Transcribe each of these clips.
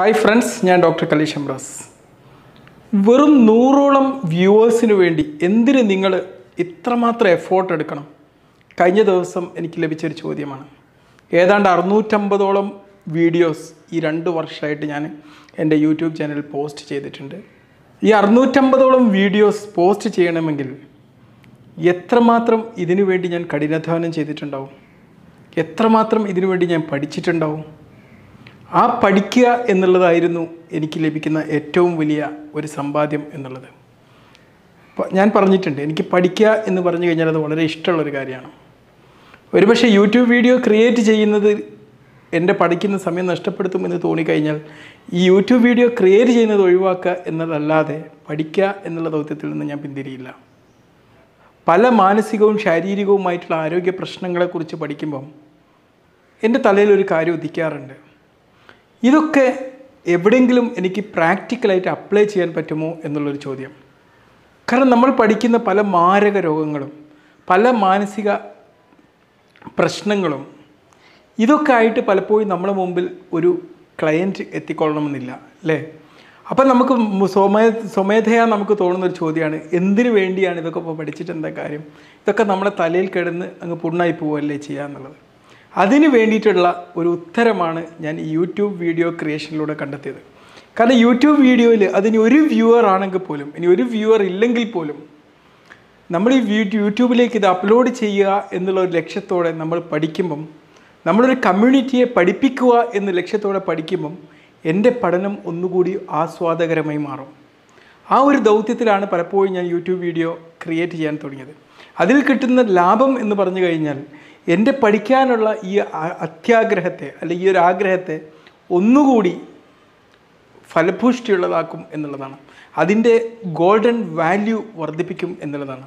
Hi friends ഞാൻ doctor Kalesh അംബ്രാസ്. വെറും നൂറോളം വ്യൂവേഴ്സിന് വേണ്ടി എന്തിന് നിങ്ങൾ ഇത്രമാത്രം എഫോർട്ട് എടുക്കണം? കഴിഞ്ഞ ദിവസം എനിക്ക് ലഭിച്ചൊരു ചോദ്യമാണ്. ഏതാണ്ട് അറുന്നൂറ്റമ്പതോളം വീഡിയോസ് ഈ രണ്ട് വർഷമായിട്ട് ഞാൻ എന്റെ യൂട്യൂബ് ചാനൽ പോസ്റ്റ് ചെയ്തിട്ടുണ്ട്. ഈ അറുന്നൂറ്റമ്പതോളം വീഡിയോസ് പോസ്റ്റ് ചെയ്യണമെങ്കിൽ എത്രമാത്രം ഇതിനു വേണ്ടി ഞാൻ കഠിനാധ്വാനം ചെയ്തിട്ടുണ്ടാവും? എത്രമാത്രം ഇതിനു വേണ്ടി ഞാൻ പഠിച്ചിട്ടുണ്ടാവും? ആ പഠിക്കുക എന്നുള്ളതായിരുന്നു എനിക്ക് ലഭിക്കുന്ന ഏറ്റവും വലിയ ഒരു സമ്പാദ്യം എന്നുള്ളത്. ഞാൻ പറഞ്ഞിട്ടുണ്ട് എനിക്ക് പഠിക്കുക എന്ന് പറഞ്ഞു കഴിഞ്ഞാൽ അത് വളരെ ഇഷ്ടമുള്ളൊരു കാര്യമാണ്. ഒരുപക്ഷെ യൂട്യൂബ് വീഡിയോ ക്രിയേറ്റ് ചെയ്യുന്നത് എന്റെ പഠിക്കുന്ന സമയം നഷ്ടപ്പെടുത്തും എന്ന് തോന്നിക്കഴിഞ്ഞാൽ ഈ യൂട്യൂബ് വീഡിയോ ക്രിയേറ്റ് ചെയ്യുന്നത് ഒഴിവാക്കുക എന്നതല്ലാതെ പഠിക്കുക എന്നുള്ള ദൗത്യത്തിൽ നിന്ന് ഞാൻ പിന്തിരിയില്ല. പല മാനസികവും ശാരീരികവുമായിട്ടുള്ള ആരോഗ്യ പ്രശ്നങ്ങളെക്കുറിച്ച് പഠിക്കുമ്പം എന്റെ തലയിൽ ഒരു കാര്യം ഉദിക്കാറുണ്ട്. ഇതൊക്കെ എവിടെയെങ്കിലും എനിക്ക് പ്രാക്ടിക്കലായിട്ട് അപ്ലൈ ചെയ്യാൻ പറ്റുമോ എന്നുള്ളൊരു ചോദ്യം. കാരണം നമ്മൾ പഠിക്കുന്ന പല മാരക രോഗങ്ങളും പല മാനസിക പ്രശ്നങ്ങളും ഇതൊക്കെ ആയിട്ട് പലപ്പോഴും നമ്മുടെ മുമ്പിൽ ഒരു ക്ലയന്റ് എത്തിക്കൊള്ളണമെന്നില്ല അല്ലേ? അപ്പം നമുക്ക് സ്വമേ സ്വമേധയാ നമുക്ക് തോന്നുന്ന ഒരു ചോദ്യമാണ് എന്തിനു വേണ്ടിയാണ് ഇതൊക്കെ ഇപ്പോൾ പഠിച്ചിട്ട് എന്താ കാര്യം? ഇതൊക്കെ നമ്മുടെ തലയിൽ കിടന്ന് അങ്ങ് പുണ്ണായി പോവല്ലേ ചെയ്യുക എന്നുള്ളത് അതിന് വേണ്ടിയിട്ടുള്ള ഒരു ഉത്തരമാണ് ഞാൻ യൂട്യൂബ് വീഡിയോ ക്രിയേഷനിലൂടെ കണ്ടെത്തിയത്. കാരണം യൂട്യൂബ് വീഡിയോയിൽ അതിന് ഒരു വ്യൂവർ ആണെങ്കിൽ പോലും ഇനി ഒരു വ്യൂവർ ഇല്ലെങ്കിൽ പോലും നമ്മൾ ഈ യൂട്യൂബിലേക്ക് ഇത് അപ്ലോഡ് ചെയ്യുക എന്നുള്ള ഒരു ലക്ഷ്യത്തോടെ നമ്മൾ പഠിക്കുമ്പം നമ്മളൊരു കമ്മ്യൂണിറ്റിയെ പഠിപ്പിക്കുക എന്ന ലക്ഷ്യത്തോടെ പഠിക്കുമ്പം എന്റെ പഠനം ഒന്നുകൂടി ആസ്വാദകരമായി മാറും. ആ ഒരു ദൗത്യത്തിലാണ് പലപ്പോഴും ഞാൻ യൂട്യൂബ് വീഡിയോ ക്രിയേറ്റ് ചെയ്യാൻ തുടങ്ങിയത്. അതിൽ കിട്ടുന്ന ലാഭം എന്ന് പറഞ്ഞു കഴിഞ്ഞാൽ എന്റെ പഠിക്കാനുള്ള ഈ അത്യാഗ്രഹത്തെ അല്ലെങ്കിൽ ഈ ഒരു ആഗ്രഹത്തെ ഒന്നുകൂടി ഫലഭൂഷ്ടിയുള്ളതാക്കും എന്നുള്ളതാണ്. അതിന്റെ ഗോൾഡൻ വാല്യൂ വർദ്ധിപ്പിക്കും എന്നുള്ളതാണ്.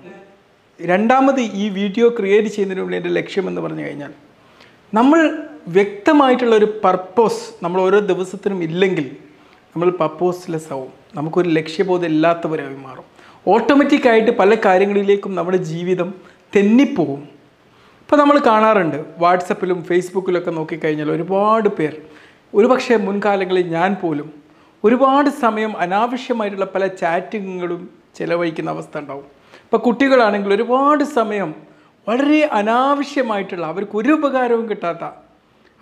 രണ്ടാമത് ഈ വീഡിയോ ക്രിയേറ്റ് ചെയ്യുന്നതിന് എന്റെ ലക്ഷ്യം എന്ന് പറഞ്ഞു കഴിഞ്ഞാൽ നമ്മൾ വ്യക്തമായിട്ടുള്ള ഒരു പർപ്പസ് നമ്മൾ ഓരോ ദിവസത്തിനും ഇല്ലെങ്കിൽ നമ്മൾ പർപ്പോസ്ലെസ് ആവും. നമുക്കൊരു ലക്ഷ്യബോധം ഇല്ലാത്തവരായി മാറും. ഓട്ടോമാറ്റിക്കായിട്ട് പല കാര്യങ്ങളിലേക്കും നമ്മുടെ ജീവിതം തെന്നിപ്പോവും ഇപ്പോൾ നമ്മൾ കാണാറുണ്ട് വാട്സപ്പിലും ഫേസ്ബുക്കിലൊക്കെ നോക്കിക്കഴിഞ്ഞാൽ ഒരുപാട് പേർ ഒരുപക്ഷെ മുൻകാലങ്ങളിൽ ഞാൻ പോലും ഒരുപാട് സമയം അനാവശ്യമായിട്ടുള്ള പല ചാറ്റിങ്ങുകളും ചിലവഴിക്കുന്ന അവസ്ഥ ഉണ്ടാവും. ഇപ്പോൾ കുട്ടികളാണെങ്കിൽ ഒരുപാട് സമയം വളരെ അനാവശ്യമായിട്ടുള്ള അവർക്ക് ഒരു ഉപകാരവും കിട്ടാത്ത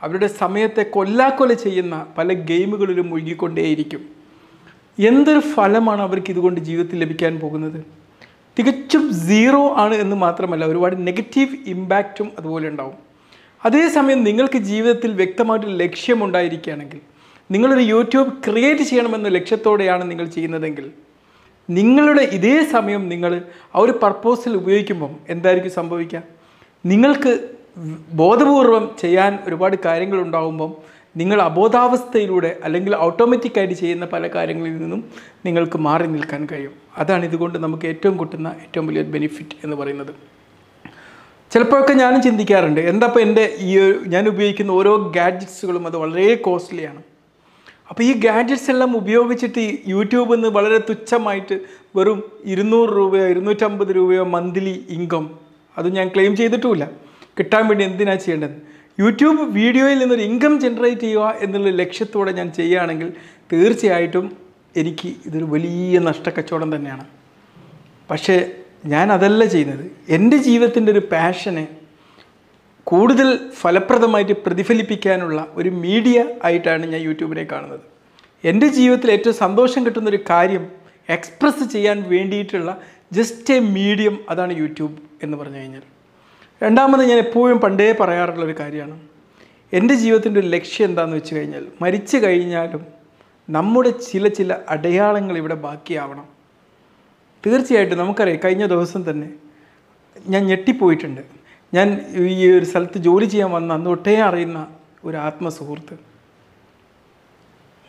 അവരുടെ സമയത്തെ കൊല്ലാക്കൊല ചെയ്യുന്ന പല ഗെയിമുകളിലും മുഴുകിക്കൊണ്ടേയിരിക്കും. എന്തൊരു ഫലമാണ് അവർക്ക് ഇതുകൊണ്ട് ജീവിതത്തിൽ ലഭിക്കാൻ പോകുന്നത്? തികച്ചും സീറോ ആണ് എന്ന് മാത്രമല്ല ഒരുപാട് നെഗറ്റീവ് ഇമ്പാക്റ്റും അതുപോലെ ഉണ്ടാവും. അതേസമയം നിങ്ങൾക്ക് ജീവിതത്തിൽ വ്യക്തമായിട്ടൊരു ലക്ഷ്യമുണ്ടായിരിക്കുകയാണെങ്കിൽ നിങ്ങളൊരു യൂട്യൂബ് ക്രിയേറ്റ് ചെയ്യണമെന്ന ലക്ഷ്യത്തോടെയാണ് നിങ്ങൾ ചെയ്യുന്നതെങ്കിൽ നിങ്ങളുടെ ഇതേ സമയം നിങ്ങൾ ആ ഒരു പർപ്പോസിൽ ഉപയോഗിക്കുമ്പം എന്തായിരിക്കും സംഭവിക്കുക? നിങ്ങൾക്ക് ബോധപൂർവം ചെയ്യാൻ ഒരുപാട് കാര്യങ്ങൾ ഉണ്ടാകുമ്പം നിങ്ങൾ അബോധാവസ്ഥയിലൂടെ അല്ലെങ്കിൽ ഓട്ടോമാറ്റിക്കായിട്ട് ചെയ്യുന്ന പല കാര്യങ്ങളിൽ നിന്നും നിങ്ങൾക്ക് മാറി നിൽക്കാൻ കഴിയും. അതാണ് ഇതുകൊണ്ട് നമുക്ക് ഏറ്റവും കിട്ടുന്ന ഏറ്റവും വലിയൊരു ബെനിഫിറ്റ് എന്ന് പറയുന്നത്. ചിലപ്പോഴൊക്കെ ഞാനും ചിന്തിക്കാറുണ്ട് എന്താ എന്റെ ഈ ഞാൻ ഉപയോഗിക്കുന്ന ഓരോ ഗാഡ്ജറ്റ്സുകളും അത് വളരെ കോസ്റ്റ്ലിയാണ് അപ്പോൾ ഈ ഗാഡ്ജറ്റ്സ് എല്ലാം ഉപയോഗിച്ചിട്ട് യൂട്യൂബിൽ നിന്ന് വളരെ തുച്ഛമായിട്ട് വെറും ഇരുന്നൂറ് രൂപയോ ഇരുന്നൂറ്റമ്പത് രൂപയോ മന്ത്ലി ഇൻകം അത് ഞാൻ ക്ലെയിം ചെയ്തിട്ടുമില്ല. കിട്ടാൻ വേണ്ടി എന്തിനാണ് ചെയ്യേണ്ടത്? യൂട്യൂബ് വീഡിയോയിൽ നിന്നൊരു ഇൻകം ജനറേറ്റ് ചെയ്യുക എന്നുള്ള ലക്ഷ്യത്തോടെ ഞാൻ ചെയ്യുകയാണെങ്കിൽ തീർച്ചയായിട്ടും എനിക്ക് ഇതൊരു വലിയ നഷ്ടക്കച്ചവടം തന്നെയാണ്. പക്ഷേ ഞാൻ അതല്ല ചെയ്യുന്നത്. എന്റെ ജീവിതത്തിന്റെ ഒരു പാഷനെ കൂടുതൽ ഫലപ്രദമായിട്ട് പ്രതിഫലിപ്പിക്കാനുള്ള ഒരു മീഡിയ ആയിട്ടാണ് ഞാൻ യൂട്യൂബിനെ കാണുന്നത്. എന്റെ ജീവിതത്തിൽ ഏറ്റവും സന്തോഷം കിട്ടുന്ന ഒരു കാര്യം എക്സ്പ്രസ് ചെയ്യാൻ വേണ്ടിയിട്ടുള്ള ജസ്റ്റ് എ മീഡിയം അതാണ് യൂട്യൂബ് എന്ന് പറഞ്ഞു കഴിഞ്ഞാൽ. രണ്ടാമത് ഞാൻ എപ്പോഴും പണ്ടേ പറയാറുള്ള ഒരു കാര്യമാണ്. എന്റെ ജീവിതത്തിന്റെ ഒരു ലക്ഷ്യം എന്താണെന്ന് വെച്ച് കഴിഞ്ഞാൽ മരിച്ചു കഴിഞ്ഞാലും നമ്മുടെ ചില ചില അടയാളങ്ങൾ ഇവിടെ ബാക്കിയാവണം. തീർച്ചയായിട്ടും നമുക്കറിയാം കഴിഞ്ഞ ദിവസം തന്നെ ഞാൻ ഞെട്ടിപ്പോയിട്ടുണ്ട്. ഞാൻ ഈ ഒരു സ്ഥലത്ത് ജോലി ചെയ്യാൻ വന്ന അന്ന് ഒട്ടേ അറിയുന്ന ഒരു ആത്മസുഹൃത്ത്.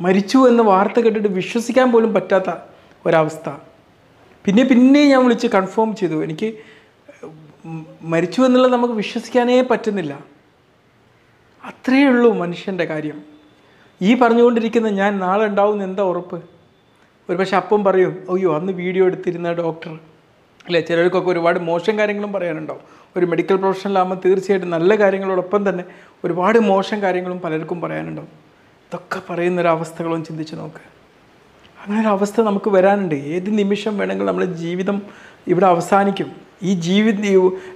മരിച്ചു എന്ന വാർത്ത കേട്ടിട്ട് വിശ്വസിക്കാൻ പോലും പറ്റാത്ത ഒരവസ്ഥ. പിന്നെ പിന്നെ ഞാൻ വിളിച്ച് കൺഫേം ചെയ്തു. എനിക്ക് മരിച്ചു എന്നുള്ളത് നമുക്ക് വിശ്വസിക്കാനേ പറ്റുന്നില്ല. അത്രയേ ഉള്ളൂ മനുഷ്യന്റെ കാര്യം. ഈ പറഞ്ഞുകൊണ്ടിരിക്കുന്ന ഞാൻ നാളെ ഉണ്ടാവുന്ന എന്താ ഉറപ്പ്? ഒരു പക്ഷെ അപ്പം പറയും അയ്യോ അന്ന് വീഡിയോ എടുത്തിരുന്ന ഡോക്ടർ. അല്ലേ ചിലർക്കൊക്കെ ഒരുപാട് മോശം കാര്യങ്ങളും പറയാനുണ്ടാവും. ഒരു മെഡിക്കൽ പ്രൊഫഷണലാകുമ്പോൾ തീർച്ചയായിട്ടും നല്ല കാര്യങ്ങളോടൊപ്പം തന്നെ ഒരുപാട് മോശം കാര്യങ്ങളും പലർക്കും പറയാനുണ്ടാവും. ഇതൊക്കെ പറയുന്നൊരവസ്ഥകളും ചിന്തിച്ച് നോക്ക്. അങ്ങനെ ഒരു അവസ്ഥ നമുക്ക് വരാനുണ്ട്. ഏത് നിമിഷം വേണമെങ്കിൽ നമ്മുടെ ജീവിതം ഇവിടെ അവസാനിക്കും. ഈ ജീവിത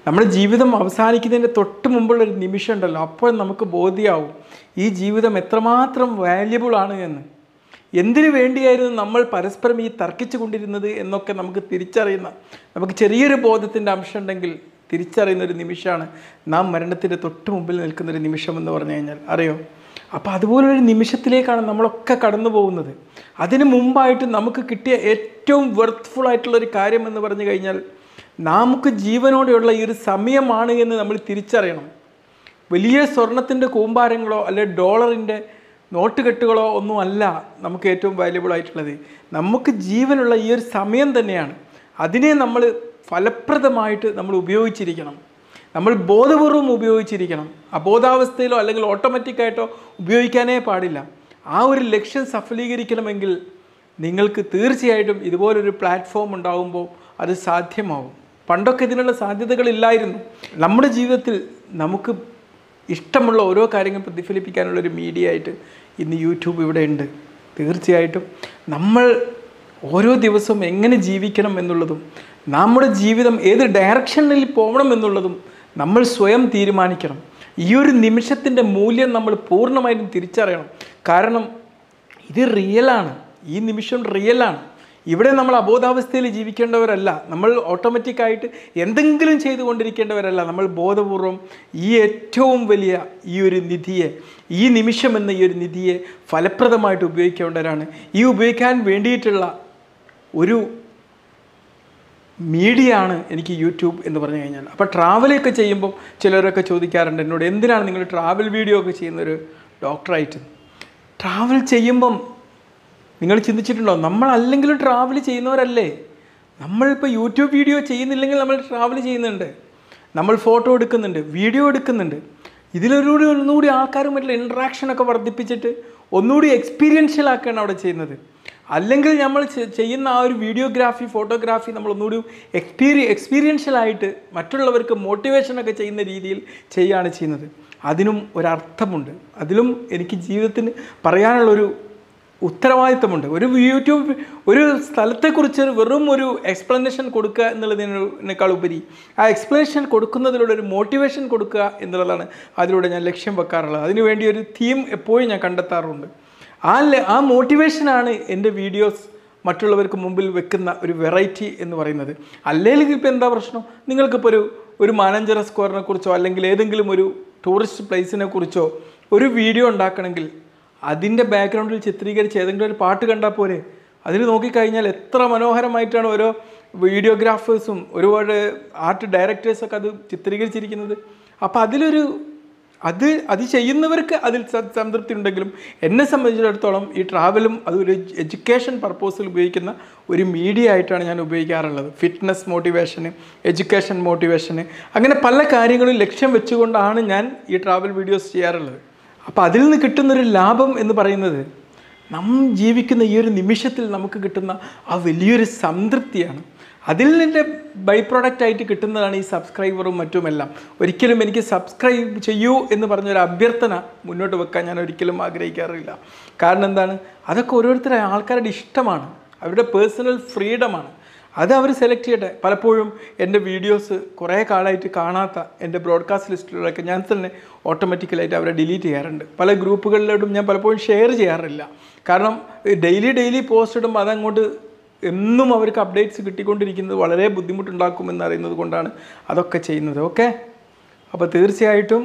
നമ്മുടെ ജീവിതം അവസാനിക്കുന്നതിന്റെ തൊട്ട് മുമ്പുള്ള ഒരു നിമിഷം ഉണ്ടല്ലോ. അപ്പോൾ നമുക്ക് ബോധ്യമാവും ഈ ജീവിതം എത്രമാത്രം വാല്യബിൾ ആണ് എന്ന്. എന്തിനു വേണ്ടിയായിരുന്നു നമ്മൾ പരസ്പരം ഈ തർക്കിച്ചു കൊണ്ടിരുന്നത് എന്നൊക്കെ നമുക്ക് തിരിച്ചറിയുന്ന നമുക്ക് ചെറിയൊരു ബോധത്തിന്റെ അംശം ഉണ്ടെങ്കിൽ തിരിച്ചറിയുന്ന ഒരു നിമിഷമാണ് നാം മരണത്തിന്റെ തൊട്ട് മുമ്പിൽ നിൽക്കുന്ന ഒരു നിമിഷം എന്ന് പറഞ്ഞു കഴിഞ്ഞാൽ. അറിയോ? അപ്പോൾ അതുപോലൊരു നിമിഷത്തിലേക്കാണ് നമ്മളൊക്കെ കടന്നു പോകുന്നത്. അതിന് മുമ്പായിട്ട് നമുക്ക് കിട്ടിയ ഏറ്റവും വെർത്ത്ഫുൾ ആയിട്ടുള്ള ഒരു കാര്യം എന്ന് പറഞ്ഞു കഴിഞ്ഞാൽ നമുക്ക് ജീവനോടെയുള്ള ഈ ഒരു സമയമാണ് എന്ന് നമ്മൾ തിരിച്ചറിയണം. വലിയ സ്വർണത്തിന്റെ കൂമ്പാരങ്ങളോ അല്ലെ ഡോളറിന്റെ നോട്ടുകെട്ടുകളോ ഒന്നും അല്ല നമുക്ക് ഏറ്റവും വാല്യബിൾ ആയിട്ടുള്ളത്. നമുക്ക് ജീവനുള്ള ഈ ഒരു സമയം തന്നെയാണ്. അതിനെ നമ്മൾ ഫലപ്രദമായിട്ട് നമ്മൾ ഉപയോഗിച്ചിരിക്കണം. നമ്മൾ ബോധപൂർവം ഉപയോഗിച്ചിരിക്കണം. അബോധാവസ്ഥയിലോ അല്ലെങ്കിൽ ഓട്ടോമാറ്റിക്കായിട്ടോ ഉപയോഗിക്കാനേ പാടില്ല. ആ ഒരു ലക്ഷ്യം സഫലീകരിക്കണമെങ്കിൽ നിങ്ങൾക്ക് തീർച്ചയായിട്ടും ഇതുപോലൊരു പ്ലാറ്റ്ഫോം ഉണ്ടാകുമ്പോൾ അത് സാധ്യമാവും. പണ്ടൊക്കെ ഇതിനുള്ള സാധ്യതകളില്ലായിരുന്നു. നമ്മുടെ ജീവിതത്തിൽ നമുക്ക് ഇഷ്ടമുള്ള ഓരോ കാര്യങ്ങൾ പ്രതിഫലിപ്പിക്കാനുള്ള ഒരു മീഡിയ ആയിട്ട് ഇന്ന് യൂട്യൂബ് ഇവിടെ ഉണ്ട്. തീർച്ചയായിട്ടും നമ്മൾ ഓരോ ദിവസവും എങ്ങനെ ജീവിക്കണം എന്നുള്ളതും നമ്മുടെ ജീവിതം ഏത് ഡയറക്ഷനിൽ പോകണം എന്നുള്ളതും നമ്മൾ സ്വയം തീരുമാനിക്കണം. ഈ ഒരു നിമിഷത്തിന്റെ മൂല്യം നമ്മൾ പൂർണമായിട്ടും തിരിച്ചറിയണം. കാരണം ഇത് റിയലാണ് ഈ നിമിഷം റിയലാണ് ഇവിടെ നമ്മൾ അബോധാവസ്ഥയിൽ ജീവിക്കേണ്ടവരല്ല. നമ്മൾ ഓട്ടോമാറ്റിക്കായിട്ട് എന്തെങ്കിലും ചെയ്തുകൊണ്ടിരിക്കേണ്ടവരല്ല. നമ്മൾ ബോധപൂർവം ഈ ഏറ്റവും വലിയ ഈ ഒരു നിധിയെ ഈ നിമിഷം എന്ന ഈ ഒരു നിധിയെ ഫലപ്രദമായിട്ട് ഉപയോഗിക്കേണ്ടവരാണ്. ഈ ഉപയോഗിക്കാൻ വേണ്ടിയിട്ടുള്ള ഒരു മീഡിയ ആണ് എനിക്ക് യൂട്യൂബ് എന്ന് പറഞ്ഞു കഴിഞ്ഞാൽ. അപ്പോൾ ട്രാവലൊക്കെ ചെയ്യുമ്പോൾ ചിലരൊക്കെ ചോദിക്കാറുണ്ട് എന്നോട് എന്തിനാണ് നിങ്ങൾ ട്രാവൽ വീഡിയോ ഒക്കെ ചെയ്യുന്നൊരു ഡോക്ടറായിട്ട് ട്രാവൽ ചെയ്യുമ്പം നിങ്ങൾ ചിന്തിച്ചിട്ടുണ്ടോ? നമ്മൾ നമ്മളല്ലെങ്കിലും ട്രാവൽ ചെയ്യുന്നവരല്ലേ? നമ്മളിപ്പോൾ യൂട്യൂബ് വീഡിയോ ചെയ്യുന്നില്ലെങ്കിൽ നമ്മൾ ട്രാവൽ ചെയ്യുന്നുണ്ട്. നമ്മൾ ഫോട്ടോ എടുക്കുന്നുണ്ട് വീഡിയോ എടുക്കുന്നുണ്ട്. ഇതിലൊരുകൂടി ഒന്നുകൂടി ആൾക്കാരുമായിട്ടുള്ള ഇൻട്രാക്ഷനൊക്കെ വർദ്ധിപ്പിച്ചിട്ട് ഒന്നുകൂടി എക്സ്പീരിയൻഷ്യൽ ആക്കുകയാണ് അവിടെ ചെയ്യുന്നത്. അല്ലെങ്കിൽ നമ്മൾ ചെയ്യുന്ന ആ ഒരു വീഡിയോഗ്രാഫി ഫോട്ടോഗ്രാഫി നമ്മൾ ഒന്നുകൂടി എക്സ്പീരി എക്സ്പീരിയൻഷ്യലായിട്ട് മറ്റുള്ളവർക്ക് മോട്ടിവേഷനൊക്കെ ചെയ്യുന്ന രീതിയിൽ ചെയ്യുകയാണ് ചെയ്യുന്നത്. അതിനും ഒരർത്ഥമുണ്ട്. അതിലും എനിക്ക് ജീവിതത്തിന് പറയാനുള്ളൊരു ഉത്തരവാദിത്തമുണ്ട്. ഒരു യൂട്യൂബ് ഒരു സ്ഥലത്തെക്കുറിച്ച് വെറും ഒരു എക്സ്പ്ലനേഷൻ കൊടുക്കുക എന്നുള്ളതിനേക്കാൾ ഉപരി ആ എക്സ്പ്ലനേഷൻ കൊടുക്കുന്നതിലൂടെ ഒരു മോട്ടിവേഷൻ കൊടുക്കുക എന്നുള്ളതാണ് അതിലൂടെ ഞാൻ ലക്ഷ്യം വെക്കാറുള്ളത്. അതിനുവേണ്ടി ഒരു തീം എപ്പോഴും ഞാൻ കണ്ടെത്താറുണ്ട്. ആ ആ മോട്ടിവേഷനാണ് എന്റെ വീഡിയോസ് മറ്റുള്ളവർക്ക് മുമ്പിൽ വെക്കുന്ന ഒരു വെറൈറ്റി എന്ന് പറയുന്നത്. അല്ലെങ്കിൽ ഇപ്പോൾ എന്താ പ്രശ്നം? നിങ്ങൾക്കിപ്പോൾ ഒരു ഒരു മാനഞ്ചറ സ്ക്വയറിനെ കുറിച്ചോ അല്ലെങ്കിൽ ഏതെങ്കിലും ഒരു ടൂറിസ്റ്റ് പ്ലേസിനെ കുറിച്ചോ ഒരു വീഡിയോ ഉണ്ടാക്കണമെങ്കിൽ അതിന്റെ ബാക്ക്ഗ്രൗണ്ടിൽ ചിത്രീകരിച്ച് ഏതെങ്കിലും ഒരു പാട്ട് കണ്ടാൽ പോരെ. അതിന് നോക്കിക്കഴിഞ്ഞാൽ എത്ര മനോഹരമായിട്ടാണ് ഓരോ വീഡിയോഗ്രാഫേഴ്സും ഒരുപാട് ആർട്ട് ഡയറക്ടേഴ്സൊക്കെ അത് ചിത്രീകരിച്ചിരിക്കുന്നത്. അപ്പോൾ അതിലൊരു അത് അത് ചെയ്യുന്നവർക്ക് അതിൽ സംതൃപ്തി ഉണ്ടെങ്കിലും എന്നെ സംബന്ധിച്ചിടത്തോളം ഈ ട്രാവലും അതൊരു എഡ്യൂക്കേഷൻ പർപ്പസിൽ ഉപയോഗിക്കുന്ന ഒരു മീഡിയ ആയിട്ടാണ് ഞാൻ ഉപയോഗിക്കാറുള്ളത്. ഫിറ്റ്നസ് മോട്ടിവേഷന് എഡ്യൂക്കേഷൻ മോട്ടിവേഷന് അങ്ങനെ പല കാര്യങ്ങളും ലക്ഷ്യം വെച്ചുകൊണ്ടാണ് ഞാൻ ഈ ട്രാവൽ വീഡിയോസ് ചെയ്യാറുള്ളത്. അപ്പോൾ അതിൽ നിന്ന് കിട്ടുന്നൊരു ലാഭം എന്ന് പറയുന്നത് നാം ജീവിക്കുന്ന ഈ ഒരു നിമിഷത്തിൽ നമുക്ക് കിട്ടുന്ന ആ വലിയൊരു സംതൃപ്തിയാണ്. അതിൽ നിന്റെ ബൈ പ്രോഡക്റ്റ് ആയിട്ട് കിട്ടുന്നതാണ് ഈ സബ്സ്ക്രൈബറും മറ്റുമെല്ലാം. ഒരിക്കലും എനിക്ക് സബ്സ്ക്രൈബ് ചെയ്യൂ എന്ന് പറഞ്ഞൊരു അഭ്യർത്ഥന മുന്നോട്ട് വെക്കാൻ ഞാൻ ഒരിക്കലും ആഗ്രഹിക്കാറില്ല. കാരണം എന്താണ്? അതൊക്കെ ഓരോരുത്തരുടെ ആൾക്കാരുടെ ഇഷ്ടമാണ്. അവരുടെ പേഴ്സണൽ ഫ്രീഡമാണ് അത് അവർ സെലക്ട് ചെയ്യട്ടെ. പലപ്പോഴും എന്റെ വീഡിയോസ് കുറേ കാലമായിട്ട് കാണാത്ത എന്റെ ബ്രോഡ്കാസ്റ്റ് ലിസ്റ്റിലൊക്കെ ഞാൻ തന്നെ ഓട്ടോമാറ്റിക്കലായിട്ട് അവരെ ഡിലീറ്റ് ചെയ്യാറുണ്ട്. പല ഗ്രൂപ്പുകളിലോട്ടും ഞാൻ പലപ്പോഴും ഷെയർ ചെയ്യാറില്ല. കാരണം ഡെയിലി ഡെയിലി പോസ്റ്റ് ഇടുമ്പോൾ അതങ്ങോട്ട് എന്നും അവർക്ക് അപ്ഡേറ്റ്സ് കിട്ടിക്കൊണ്ടിരിക്കുന്നത് വളരെ ബുദ്ധിമുട്ടുണ്ടാക്കുമെന്ന് അറിയുന്നത് കൊണ്ടാണ് അതൊക്കെ ചെയ്യുന്നത്. ഓക്കെ അപ്പോൾ തീർച്ചയായിട്ടും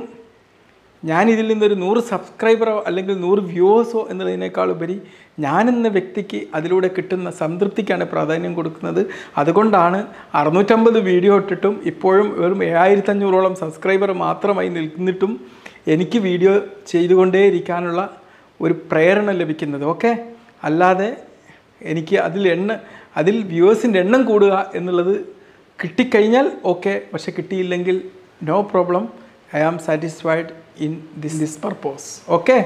ഞാൻ ഇതിൽ നിന്നൊരു നൂറ് സബ്സ്ക്രൈബറോ അല്ലെങ്കിൽ നൂറ് വ്യൂവേഴ്സോ എന്നതിനേക്കാൾ ഉപരി ഞാൻ എന്ന വ്യക്തിക്ക് അതിലൂടെ കിട്ടുന്ന സംതൃപ്തിക്കാണ് പ്രാധാന്യം കൊടുക്കുന്നത്. അതുകൊണ്ടാണ് അറുന്നൂറ്റമ്പത് വീഡിയോ ഇട്ടിട്ടും ഇപ്പോഴും വെറും ഏഴായിരത്തഞ്ഞൂറോളം സബ്സ്ക്രൈബർ മാത്രമായി നിൽക്കുന്നിട്ടും എനിക്ക് വീഡിയോ ചെയ്തുകൊണ്ടേയിരിക്കാനുള്ള ഒരു പ്രേരണ ലഭിക്കുന്നത്. ഓക്കെ അല്ലാതെ എനിക്ക് അതിൽ എണ്ണ അതിൽ വ്യൂവേഴ്സിന്റെ എണ്ണം കൂടുക എന്നുള്ളത് കിട്ടിക്കഴിഞ്ഞാൽ ഓക്കെ പക്ഷെ കിട്ടിയില്ലെങ്കിൽ no problem I am satisfied in this this purpose okay